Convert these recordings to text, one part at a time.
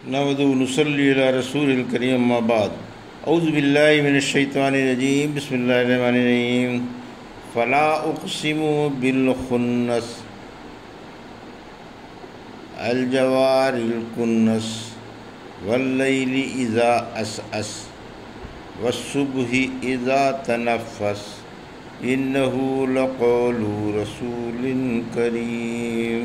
नवदुलसली रसूल करीम अम्माबाद अउज़बिल्लिमिनशैतानरजीम बसमीम फ़ला उक़सिम बिलखन्नस अलजवारिलकुन्नस वल्लैलि इज़ा असअस। वस्सुबहि इज़ा तनफ़स। इन्नहु लक़ौलु रसूलिन करीम।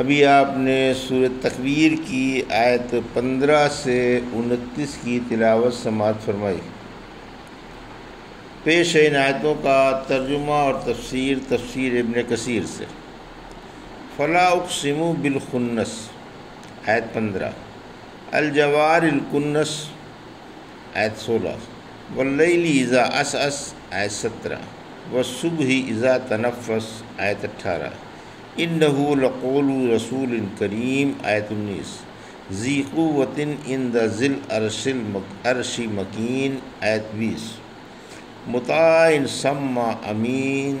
अभी आपने सूर तकवीर की आयत पंद्रह से उनतीस की तिलावत समात फरमाई। पेश इन आयतों का तर्जुमा और तफसीर तफसीर इबन कसीर से। फ़लाउक़सिमु बिलखन्नस आयत पंद्रह। अलजवारकुन्नस आयत सोलह। वल्लैली इज़ा अस अस, आयत सत्रह। व सुबह इज़ा तनफ़स, आयत अट्ठारह इन लक़ोल रसूल करीम आयत उन्नीस जी क़ुवतिन इन दिल अरशिल अरशी मकीन आयत बीस मुताइन सम्मा अमीन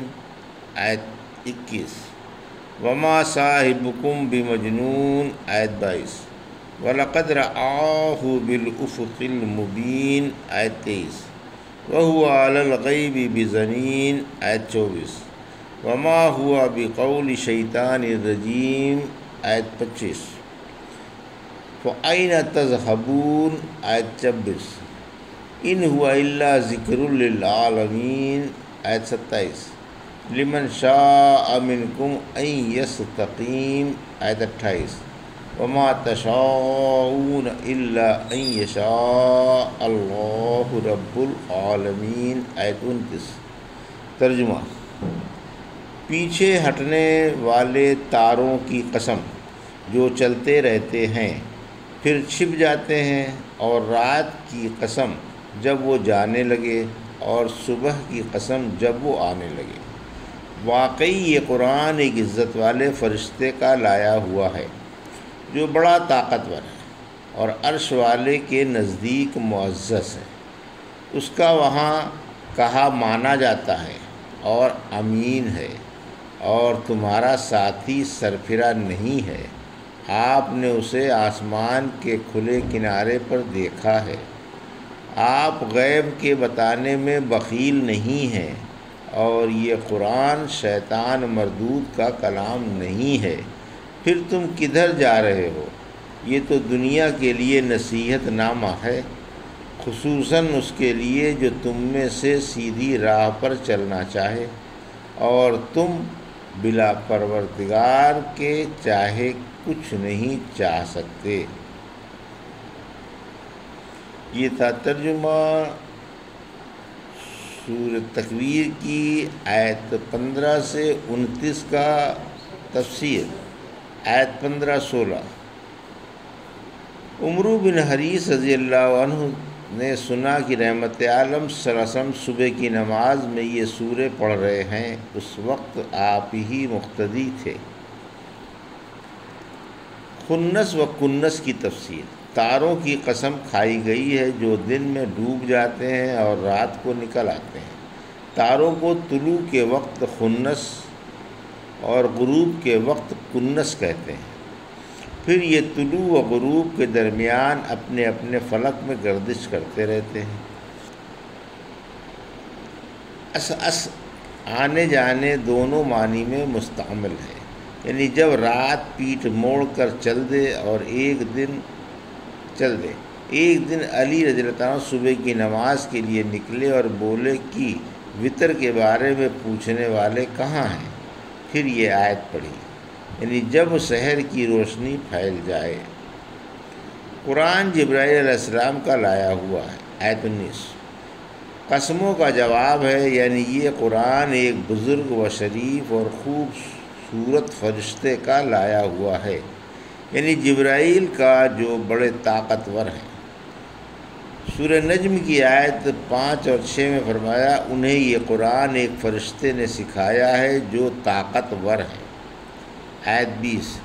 आयत इक्कीस वमा साहिबकुम बिमजनून आयत बाईस वलक़द रआहु बिलउफ़ुक़िल मुबीन आयत तेईस वहुआ गैबी बिज़नीन आयत चौबीस वमा हुआ बिकौल शैतान रजीम आयत पच्चीस फ़ाइन तजहबून आयत छब्बीस इन हुआ ज़िक्रमीन आयत सत्ताईस लिमन शाह अमिनकुम यस तकीम आयत अट्ठाईस वमा तशाऊन यशा अल्लाह रब्बुल आलमीन आयत उनतीस तर्जुमा पीछे हटने वाले तारों की कसम जो चलते रहते हैं, फिर छिप जाते हैं और रात की कसम जब वो जाने लगे और सुबह की कसम जब वो आने लगे। वाकई ये कुरान एक इज़्ज़त वाले फ़रिश्ते का लाया हुआ है, जो बड़ा ताकतवर है और अर्श वाले के नज़दीक मुआज़ है। उसका वहाँ कहा माना जाता है और अमीन है। और तुम्हारा साथी सरफिरा नहीं है। आपने उसे आसमान के खुले किनारे पर देखा है। आप गैब के बताने में बकील नहीं हैं और ये कुरान शैतान मरदूद का कलाम नहीं है। फिर तुम किधर जा रहे हो? ये तो दुनिया के लिए नसीहत नामा है खसूस उसके लिए जो तुम में से सीधी राह पर चलना चाहे। और तुम बिला परवरदिगार के चाहे कुछ नहीं चाह सकते। ये था तर्जुमा सूर तकवीर की आयत पंद्रह से उनतीस का तफसीर। आयत पंद्रह सोलह। उमरू बिन हरीस रज़ी अल्लाह ने सुना कि रहमत आलम सरसम सुबह की नमाज़ में ये सूर्य पढ़ रहे हैं, उस वक्त आप ही मुख्तदी थे। खुन्नस व कुन्नस की तफसीर तारों की कसम खाई गई है जो दिन में डूब जाते हैं और रात को निकल आते हैं। तारों को तुलू के वक्त खुन्नस और गुरूब के वक्त कुन्नस कहते हैं। फिर ये तुलू व गरूब के दरमियान अपने अपने फलक में गर्दिश करते रहते हैं। अस अस, आने जाने दोनों मानी में मुस्तमिल है। यानी जब रात पीठ मोड़ कर चल दे और एक दिन चल दे, एक दिन अली रजलता सुबह की नमाज़ के लिए निकले और बोले कि, वितर के बारे में पूछने वाले कहाँ हैं? फिर ये आयत पढ़ी। यानी जब शहर की रोशनी फैल जाए, कुरान जब्राईसलाम का लाया हुआ है, आयत कस्मों का जवाब है, यानी ये कुरान एक बुज़ुर्ग व शरीफ और खूबसूरत फरिश्ते का लाया हुआ है। यानी जब्राइल का जो बड़े ताकतवर हैं। सूर नज्म की आयत पाँच और छः में फरमाया, उन्हें ये कुरान एक फ़रिश्ते ने सिखाया है जो ताकतवर है। आयत बीस।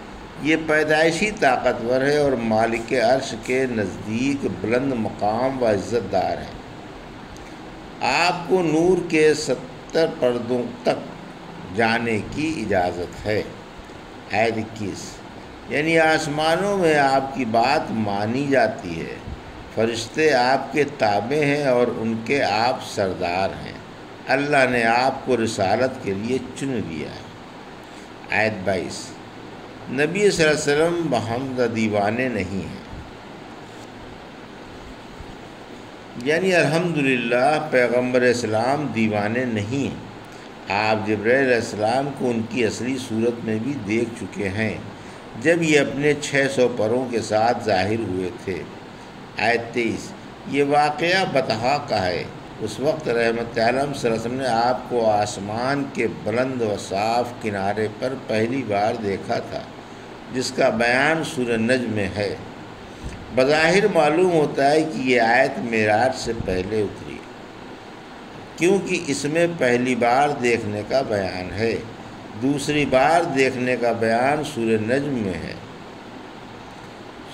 ये पैदाइशी ताकतवर है और मालिक अर्श के नज़दीक बुलंद मकाम व इज़्ज़तदार है। आपको नूर के सत्तर पर्दों तक जाने की इजाज़त है। आयत इक्कीस। यानी आसमानों में आपकी बात मानी जाती है। फरिश्ते आपके ताबे हैं और उनके आप सरदार हैं। अल्लाह ने आपको रिसालत के लिए चुन लिया है। आयत बाईस। नबी वसल्लम महमद दीवाने नहीं हैं। यानी अल्हम्दुलिल्लाह पैगंबर इस्लाम दीवाने नहीं हैं। आप जब्राम को उनकी असली सूरत में भी देख चुके हैं, जब ये अपने छः सौ परों के साथ ज़ाहिर हुए थे। आयत तेईस, ये वाक़ बतहा का है उस वक्त रहमत आलम सरसम ने आपको आसमान के बुलंद व साफ़ किनारे पर पहली बार देखा था, जिसका बयान सूर नज में है। बज़ाहिर मालूम होता है कि ये आयत मेराज से पहले उतरी क्योंकि इसमें पहली बार देखने का बयान है। दूसरी बार देखने का बयान सूर नज्म में है।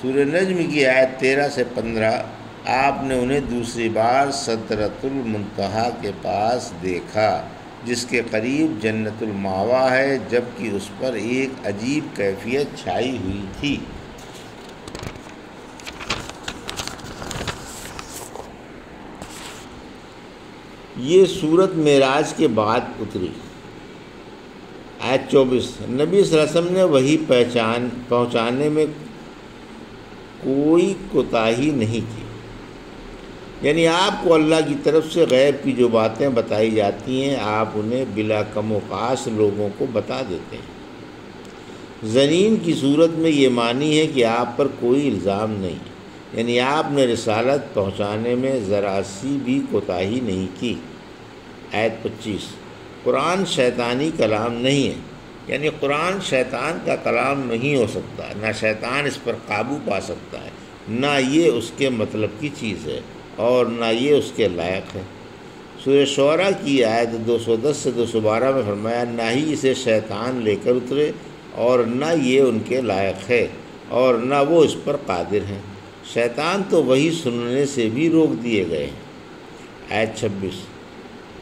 सूर्य नज्म की आयत तेरह से पंद्रह आपने उन्हें दूसरी बार सदरतुलमतहा के पास देखा, जिसके करीब जन्नतुलमावा है, जबकि उस पर एक अजीब कैफियत छाई हुई थी। ये सूरत मेराज के बाद उतरी। आयत चौबीस। नबी वसल्लम ने वही पहचान, पहुँचाने में कोई कोताही नहीं की। यानी आपको अल्लाह की तरफ़ से गैब की जो बातें बताई जाती हैं, आप उन्हें बिला कमोकाश लोगों को बता देते हैं। ज़नीन की सूरत में ये मानी है कि आप पर कोई इल्ज़ाम नहीं। यानी आपने रसालत पहुँचाने में ज़रा सी भी कोताही नहीं की। आयत पच्चीस, कुरान शैतानी कलाम नहीं है। यानी कुरान शैतान का कलाम नहीं हो सकता, ना शैतान इस पर काबू पा सकता है, ना ये उसके मतलब की चीज़ है। और ना ये उसके लायक है। सूर्य शरा की आयत 210 से 212 में फरमाया, ना ही इसे शैतान लेकर उतरे और ना ये उनके लायक है और ना वो इस पर कादिर हैं। शैतान तो वही सुनने से भी रोक दिए गए हैं। आयत 26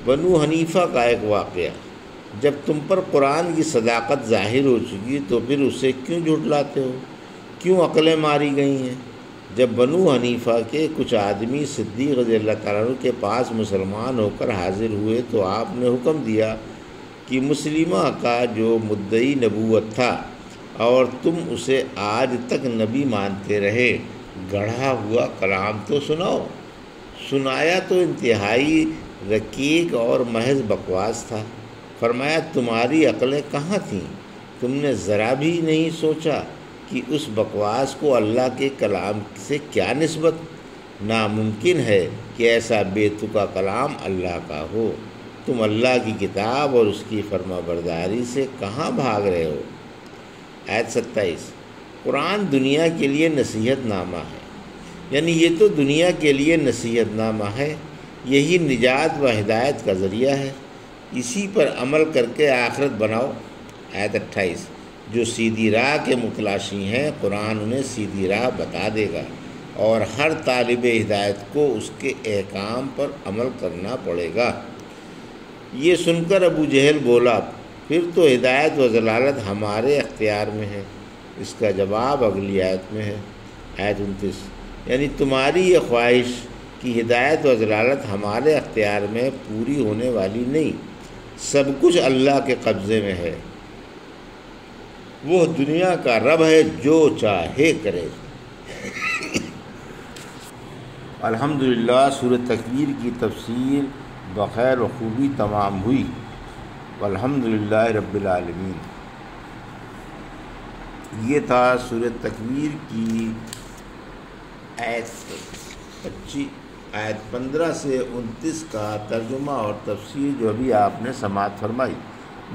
बनु हनीफ़ा का एक वाक़ जब तुम पर कुरान की सदाकत ज़ाहिर हो चुकी तो फिर उसे क्यों झुटलाते हो? क्यों अकलें मारी गई हैं? जब बनु हनीफ़ा के कुछ आदमी सिद्दीक रज़ी तु के पास मुसलमान होकर हाजिर हुए तो आपने हुक्म दिया कि मुस्लिमा का जो मुद्दई नबूत था और तुम उसे आज तक नबी मानते रहे, गढ़ा हुआ कलाम तो सुनाओ। सुनाया तो इंतहाई रकीक और महज बकवास था। फरमाया, तुम्हारी अकलें कहाँ थीं? तुमने ज़रा भी नहीं सोचा कि उस बकवास को अल्लाह के कलाम से क्या नस्बत? नामुमकिन है कि ऐसा बेतुका कलाम अल्लाह का हो। तुम अल्लाह की किताब और उसकी फर्मा बरदारी से कहाँ भाग रहे हो? आयत सत्ताईस। कुरान दुनिया के लिए नसीहत नामा है। यानी ये तो दुनिया के लिए नसीहत नामा है। यही निजात व हिदायत का ज़रिया है। इसी पर अमल करके आखरत बनाओ। आयत अट्ठाईस। जो सीधी राह के मुतलाशी हैं, कुरान उन्हें सीधी राह बता देगा और हर तालब हिदायत को उसके अहकाम पर अमल करना पड़ेगा। ये सुनकर अबू जहल बोला, फिर तो हिदायत व जलालत हमारे अख्तियार में है, इसका जवाब अगली आयत में है। आयत उनतीस। यानी तुम्हारी ये ख्वाहिश कि हिदायत व जलालत हमारे अख्तियार में पूरी होने वाली नहीं, सब कुछ अल्लाह के कब्ज़े में है। वो दुनिया का रब है जो चाहे करे। अल्हम्दुलिल्लाह, सूरत तकबीर की तफसीर बखैर खूबी तमाम हुई। अल्हम्दुलिल्लाह रब्बिल आलमीन। ये था सूरत तकबीर की आयत पच्चीस आयत पंद्रह से उनतीस का तर्जुमा और तफसीर जो अभी आपने समात फरमाई।